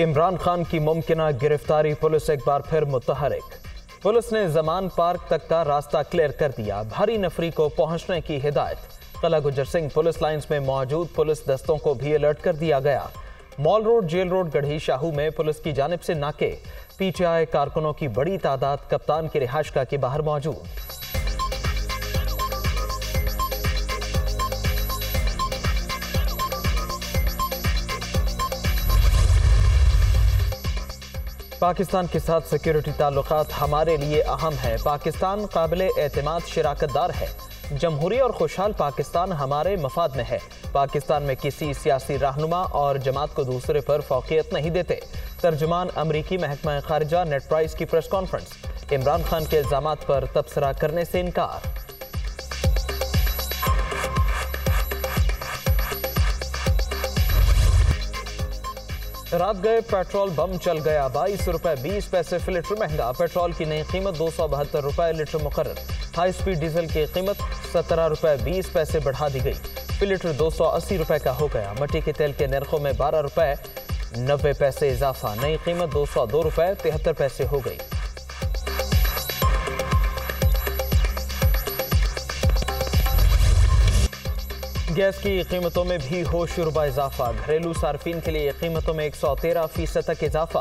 इमरान खान की मुमकिन गिरफ्तारी पुलिस एक बार फिर मुतहरिक। पुलिस ने जमान पार्क तक का रास्ता क्लियर कर दिया। भारी नफरी को पहुँचने की हिदायत। कला गुजर सिंह पुलिस लाइंस में मौजूद पुलिस दस्तों को भी अलर्ट कर दिया गया। Mall road, jail road Garhi Shahu में पुलिस की जानब से नाके। पीटीआई कारकुनों की बड़ी तादाद कप्तान की रिहायशगा के बाहर मौजूद। पाकिस्तान के साथ सिक्योरिटी ताल्लुकात हमारे लिए अहम है। पाकिस्तान काबिल एतमाद शराकतदार है। जमहूरी और खुशहाल पाकिस्तान हमारे मफाद में है। पाकिस्तान में किसी सियासी रहनुमा और जमात को दूसरे पर फोकियत नहीं देते। तर्जुमान अमरीकी महकमा खारजा नेट प्राइस की प्रेस कॉन्फ्रेंस। इमरान खान के इल्ज़ाम पर तबसरा करने से इनकार। रात गए, पेट्रोल बम चल गया। बाईस रुपए बीस पैसे फ़ी लीटर महँगा। पेट्रोल की नई कीमत दो सौ बहत्तर रुपए लीटर मुकर हाई स्पीड डीजल की कीमत सत्रह रुपए बीस पैसे बढ़ा दी गई। फ़ी लीटर दो सौ अस्सी रुपए का हो गया। मट्टी के तेल के नरखों में बारह रुपए नब्बे पैसे इजाफा। नई कीमत दो सौ दो रुपए तिहत्तर पैसे हो गई। गैस की कीमतों में भी हो शुरबा इजाफा। घरेलू सार्फिन के लिए कीमतों में एक सौ तेरह फ़ीसद तक इजाफा।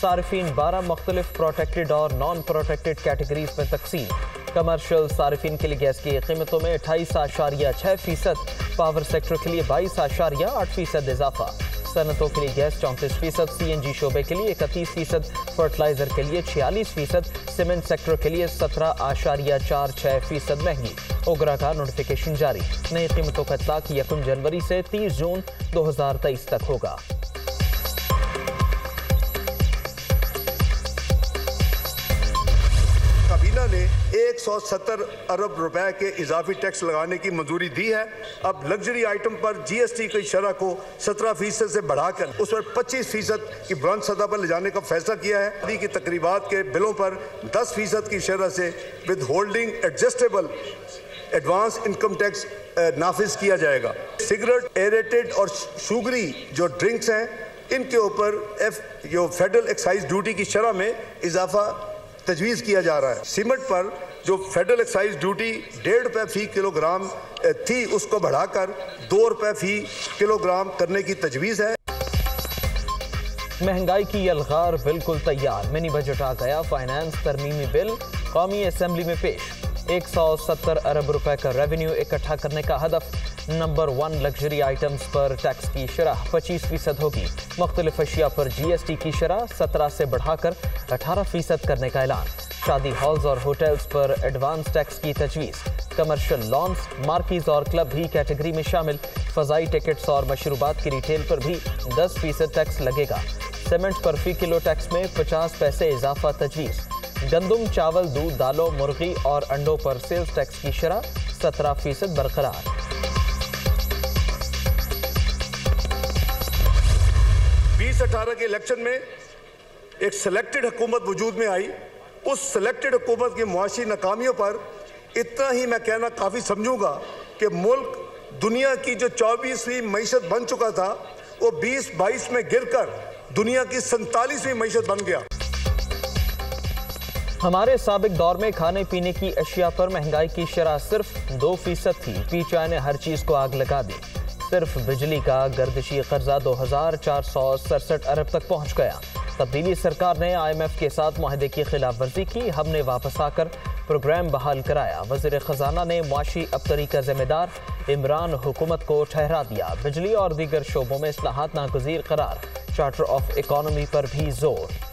सार्फिन बारह मुख्तलिफ़ प्रोटेक्टेड और नॉन प्रोटेक्टेड कैटेगरीज में तकसीम। कमर्शल सार्फिन के लिए गैस की कीमतों में अट्ठाईस आशारिया छः फ़ीसद। पावर सेक्टर के लिए बाईस आशारिया आठ फ़ीसद इजाफा। सनतों के लिए गैस चौंतीस फ़ीसद सी एन जी शोबे के लिए इकतीस फ़ीसद, फर्टिलाइज़र के लिए छियालीस फ़ीसद, सीमेंट सेक्टर के लिए सत्रह आशारिया चार छः फ़ीसद महँगी। ओग्रा का नोटिफिकेशन जारी। नई कीमतों का इतलाक यकम जनवरी से तीस जून दो हज़ार तेईस तक होगा। ने 170 अरब रुपए के इजाफी टैक्स लगाने की मंजूरी दी है। अब लग्जरी आइटम पर जीएसटी की शरह को 17 फ़ीसद से बढ़ाकर उस पर 25 फ़ीसद की बुलंद सतह पर ले जाने का फैसला किया है। शादी की तकरीबात के बिलों पर 10 फ़ीसद की शरह से withholding adjustable advance income tax नाफिज किया जाएगा। सिगरेट एरेटेड और शुगरी जो ड्रिंक्स हैं, इनके ऊपर एफ़ जो फेडरल एक्साइज ड्यूटी की शरह में इजाफा तजवीज़ किया जा रहा है। सीमेंट पर जो फेडरल एक्साइज ड्यूटी डेढ़ रुपये फ़ी किलोग्राम थी, उसको बढ़ाकर दो रुपये फ़ी किलोग्राम करने की तजवीज़ है। महँगाई की यलगार बिल्कुल तैयार। मिनी बजट आ गया फाइनेंस तरमीमी बिल कौमी असम्बली में पेश। 170 अरब रुपए का रेवेन्यू इकट्ठा करने का हदफ। नंबर वन लग्जरी आइटम्स पर टैक्स की शरह 25 फ़ीसद होगी। मुख्तलिफ़ अशिया पर जीएसटी की शरह 17 से बढ़ाकर 18 फ़ीसद करने का ऐलान। शादी हॉल्स और होटल्स पर एडवांस टैक्स की तजवीज़। कमर्शियल लॉन्स, मार्किज और क्लब भी कैटेगरी में शामिल। फजाई टिकट्स और मशरूबात की रिटेल पर भी 10 फ़ीसद टैक्स लगेगा। सीमेंट पर फ़ी किलो टैक्स में 50 पैसे इजाफा तजवीज़। गंदम, चावल, दूध, दालों, मुर्गी और अंडों पर सेल्स टैक्स की शरह सत्रह फ़ीसद बरकरार। बीस अठारह के इलेक्शन में एक सिलेक्टेड हुकूमत वजूद में आई। उस सिलेक्टेड हुकूमत की मुआशी नाकामियों पर इतना ही मैं कहना काफ़ी समझूँगा कि मुल्क दुनिया की जो चौबीसवीं मीशत बन चुका था, वो बीस बाईस में गिरकर दुनिया की सैतालीसवीं मीशत बन गया। हमारे सबक दौर में खाने पीने की अशिया पर महँगाई की शरह सिर्फ़ दो फ़ीसद थी। पीचाई ने हर चीज़ को आग लगा दी। सिर्फ़ बिजली का गर्दिशी कर्जा दो हज़ार चार सौ सड़सठ अरब तक पहुँच गया। तब्दीली सरकार ने आई एम एफ़ के साथ माहदे की खिलाफ वर्जी की। हमने वापस आकर प्रोग्राम बहाल कराया। वज़ीर खजाना ने मुआशी अबतरी का जिम्मेदार इमरान हुकूमत को ठहरा दिया। बिजली और दीगर शोबों में असलाहत नागजीर करार। चार्टर ऑफ़ इकानमी पर भी ज़ोर।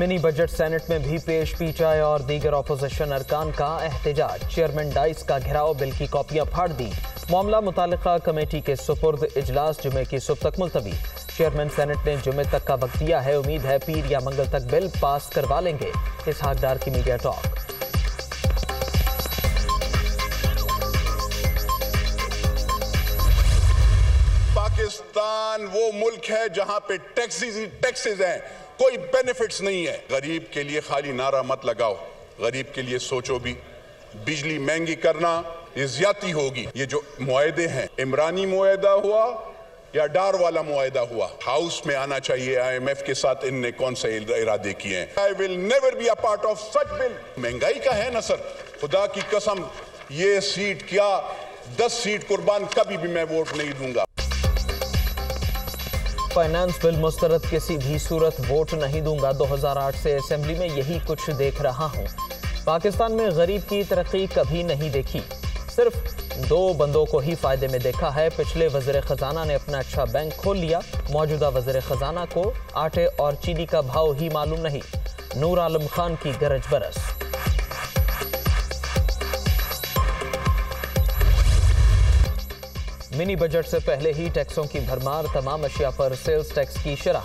मिनी बजट सेनेट में भी पेश पीचाई और दीगर अपोजिशन अरकान का एहतजाज। चेयरमैन डाइस का घेराव, बिल की कॉपियाँ फाड़ दी। मामला मुतल कमेटी के सुपुर्द इजलास, जुमे की सुबह तक मुलतवी। चेयरमैन सेनेट ने जुमे तक का वक्त दिया है। उम्मीद है पीर या मंगल तक बिल पास करवा लेंगे। इस हकदार की मीडिया टॉक। पाकिस्तान वो मुल्क है जहाँ पे टैक्सेस टैक्सेस हैं। कोई बेनिफिट्स नहीं है। गरीब के लिए खाली नारा मत लगाओ। गरीब के लिए सोचो भी। बिजली महँगी करना ये ज़्यादा होगी। ये जो मुआदे हैं, इमरानी मुआदा हुआ या डार वाला मुआदा हुआ? हाउस में आना चाहिए। आईएमएफ के साथ इनने कौन से इरादे किए हैं? I will never be a part of such bill महँगाई का है ना, सर? खुदा की कसम, ये सीट क्या? दस सीट कुर्बान कभी भी मैं वोट नहीं दूँगा। फाइनेंस बिल मुस्तरद किसी भी सूरत वोट नहीं दूँगा 2008 से असेंबली में यही कुछ देख रहा हूँ। पाकिस्तान में गरीब की तरक्की कभी नहीं देखी। सिर्फ़ दो बंदों को ही फ़ायदे में देखा है। पिछले वजर खजाना ने अपना अच्छा बैंक खोल लिया। मौजूदा वजर खजाना को आटे और चीनी का भाव ही मालूम नहीं। नूर आलम खान की गरज बरस। मिनी बजट से पहले ही टैक्सों की भरमार तमाम अशिया पर सेल्स टैक्स की शराह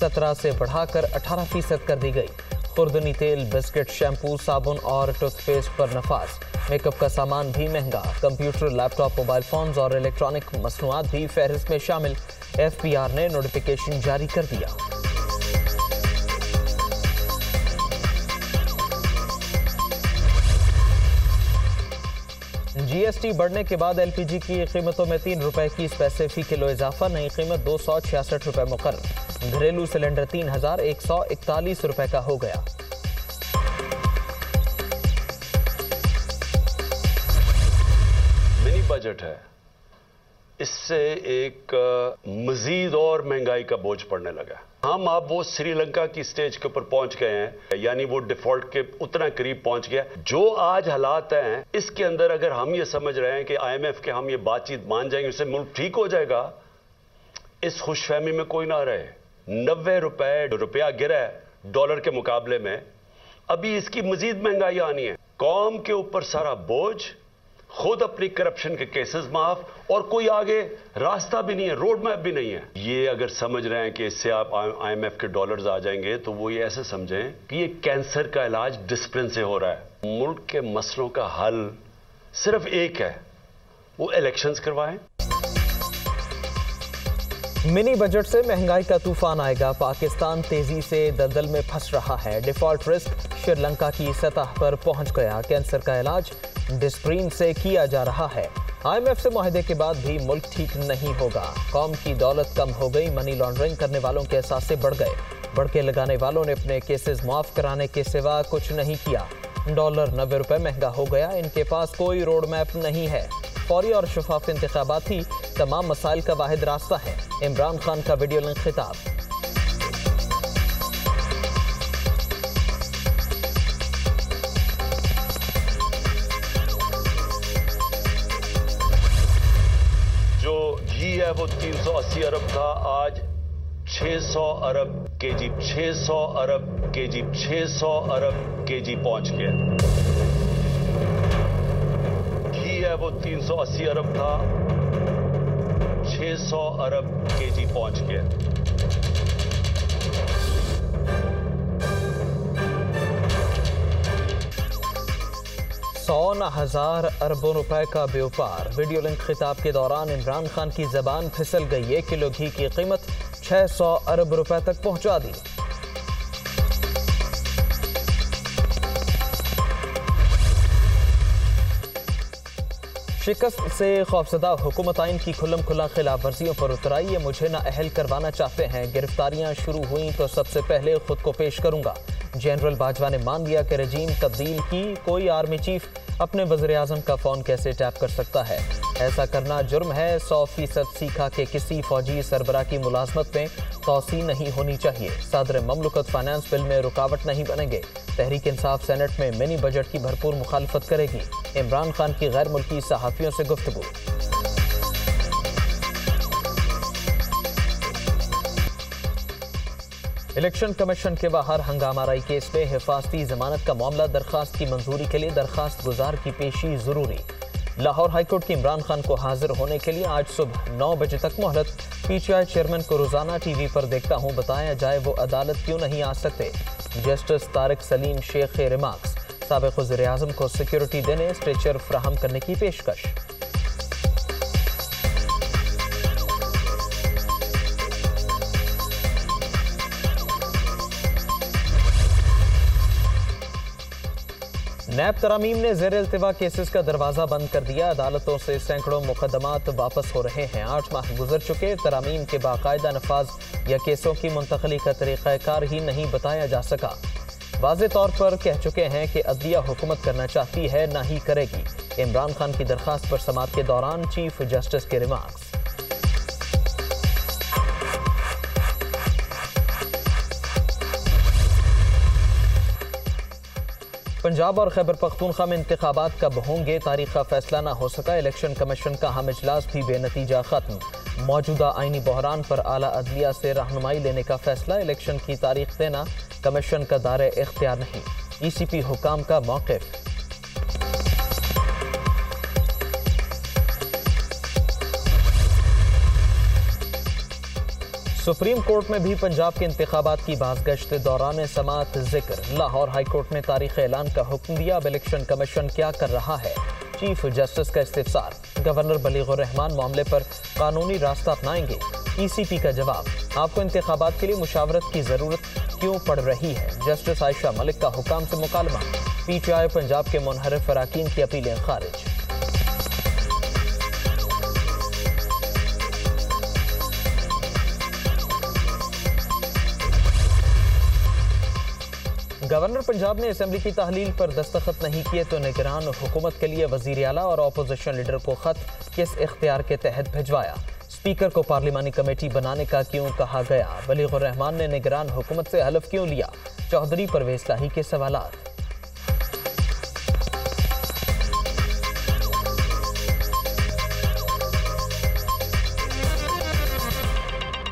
सत्रह से बढ़ाकर अठारह फ़ीसद कर दी गई। खुर्दनी तेल, बिस्किट, शैम्पू, साबुन और टूथपेस्ट पर नफाज मेकअप का सामान भी महँगा। कंप्यूटर, लैपटॉप, मोबाइल फोन्स और इलेक्ट्रॉनिक मसनूआत भी फहरिस्त में शामिल। एफ़ पी आर ने नोटिफिकेशन जारी कर दिया। जीएसटी बढ़ने के बाद एलपीजी की कीमतों में तीन रुपए की पैसे फ़ी किलो इजाफा, नई कीमत दो सौ छियासठ रुपए मुकर घरेलू सिलेंडर तीन हज़ार एक सौ इकतालीस रुपए का हो गया। मिनी बजट है। इससे एक मजीद और महँगाई का बोझ पड़ने लगा। हम अब वो श्रीलंका की स्टेज के ऊपर पहुँच गए हैं, यानी वो डिफ़ॉल्ट के उतना करीब पहुँच गया। जो आज हालात हैं, इसके अंदर अगर हम ये समझ रहे हैं कि आईएमएफ के हम ये बातचीत मान जाएँगे, उससे मुल्क ठीक हो जाएगा, इस खुशफहमी में कोई ना रहे। नब्बे रुपए, रुपया गिरा डॉलर के मुकाबले में। अभी इसकी मजीद महँगाई आनी है। कौम के ऊपर सारा बोझ खुद अपनी करप्शन के केसेस माफ़ और कोई आगे रास्ता भी नहीं है रोड मैप भी नहीं है। ये अगर समझ रहे हैं कि इससे आप आईएमएफ के डॉलर्स आ जाएँगे तो वो ये ऐसे समझें कि ये कैंसर का इलाज डिस्प्लिन से हो रहा है। मुल्क के मसलों का हल सिर्फ़ एक है, वो इलेक्शंस करवाएँ। मिनी बजट से महँगाई का तूफ़ान आएगा। पाकिस्तान तेज़ी से दलदल में फंस रहा है। डिफ़ॉल्ट रिस्क श्रीलंका की सतह पर पहुँच गया। कैंसर का इलाज डिस्प्रीन से किया जा रहा है। आईएमएफ से माहदे के बाद भी मुल्क ठीक नहीं होगा। कौम की दौलत कम हो गई मनी लॉन्ड्रिंग करने वालों के एहसास बढ़ गए। बढ़के लगाने वालों ने अपने केसेस माफ़ कराने के सिवा कुछ नहीं किया। डॉलर नब्बे रुपए महँगा हो गया, इनके पास कोई रोड मैप नहीं है। फौरी और शफाफ इंतबात ही तमाम मसाइल का वाद रास्ता है। इमरान खान का वीडियो लिंक खिताब। है वो 380 अरब था। आज 600 अरब के जी 600 अरब के जी 600 अरब के जी पहुँच गया। घी है वो 380 अरब था। 600 अरब के जी पहुँच गया। सौ न हज़ार अरबों रुपए का व्यापार। वीडियो लिंक खिताब के दौरान इमरान खान की जबान फिसल गई। एक किलो घी की कीमत 600 अरब रुपए तक पहुँचा दी। शिकस्त से खौफजदा हुकूमत आइन की खुलम खुला खिलाफ वर्जियों पर उतराई। ये मुझे ना अहल करवाना चाहते हैं। गिरफ्तारियाँ शुरू हुई तो सबसे पहले खुद को पेश करूँगा। जनरल बाजवा ने मान लिया कि रजीम तब्दील की कोई आर्मी चीफ अपने वजर अजम का फ़ोन कैसे टैप कर सकता है? ऐसा करना जुर्म है। सौ फ़ीसद सीखा के किसी फौजी सरबरा की मुलाजमत में तोसी नहीं होनी चाहिए। सदर ममलकत फाइनेंस बिल में रुकावट नहीं बनेंगे। तहरीक इंसाफ सेनेट में मिनी बजट की भरपूर मुखालफत करेगी। इमरान खान की गैर मुल्की सहाफ़ियों से गुफ्तु इलेक्शन कमीशन के बाहर हंगामा राई केस में हिफाजती जमानत का मामला, दरखास्त की मंजूरी के लिए दरखास्त गुजार की पेशी ज़रूरी। लाहौर हाईकोर्ट के इमरान खान को हाजिर होने के लिए आज सुबह नौ बजे तक मोहलत। पीटीआई चेयरमैन को रोज़ाना टीवी पर देखता हूँ, बताया जाए वो अदालत क्यों नहीं आ सकते? Justice Tariq Saleem, Sheikh remarks. सबक वजर को सिक्योरिटी देने, स्ट्रेचर फ्राहम करने की पेशकश। नैब तरामीम ने जेर अल्तवा केसेस का दरवाज़ा बंद कर दिया। अदालतों से सैकड़ों मुकदमात वापस हो रहे हैं। आठ माह गुजर चुके, तरामीम के बाकायदा नफाज या केसों की मुंतकली का तरीक़ाकार ही नहीं बताया जा सका। वाज तौर पर कह चुके हैं कि अदलिया हुकूमत करना चाहती है, ना ही करेगी। इमरान खान की दरखास्त पर समात के दौरान चीफ जस्टिस के रिमार्क्स। पंजाब और खैबर पख्तूनखा में इंतबात कब होंगे? तारीख का फैसला ना हो सका, इलेक्शन कमीशन का हम इजलास भी बेनतीजा खत्म। मौजूदा आइनी बहरान पर आला अदलिया से रहनुमाई लेने का फैसला, इलेक्शन की तारीख देना कमीशन का दायरे इख्तियार नहीं। ई सी पी हुकाम का मौकफ। सुप्रीम कोर्ट में भी पंजाब के इंतबात की बाजगश्त दौरान समात ज़िक्र। लाहौर हाई कोर्ट ने तारीख ऐलान का हुक्म दिया। अब इलेक्शन कमीशन क्या कर रहा है? चीफ जस्टिस का इस्तेफसार। गवर्नर बलीगुर रहमान मामले पर कानूनी रास्ता अपनाएँगे। ईसीपी का जवाब, आपको इंतबात के लिए मुशावरत की ज़रूरत क्यों पड़ रही है? जस्टिस आयशा मलिक का हुकाम से मुकालमा। पीटीआई पंजाब के मुनहरफ अरकान की अपीलें खारिज। गवर्नर पंजाब ने असम्बली की तहलील पर दस्तखत नहीं किए तो निगरान हुकूमत के लिए वज़ीर अला और अपोजिशन लीडर को खत किस इख्तियार के तहत भिजवाया? स्पीकर को पार्लिमानी कमेटी बनाने का क्यों कहा गया? बलीगुर रहमान ने निगरान हुकूमत से हलफ क्यों लिया? चौधरी परवेज लाही के सवाल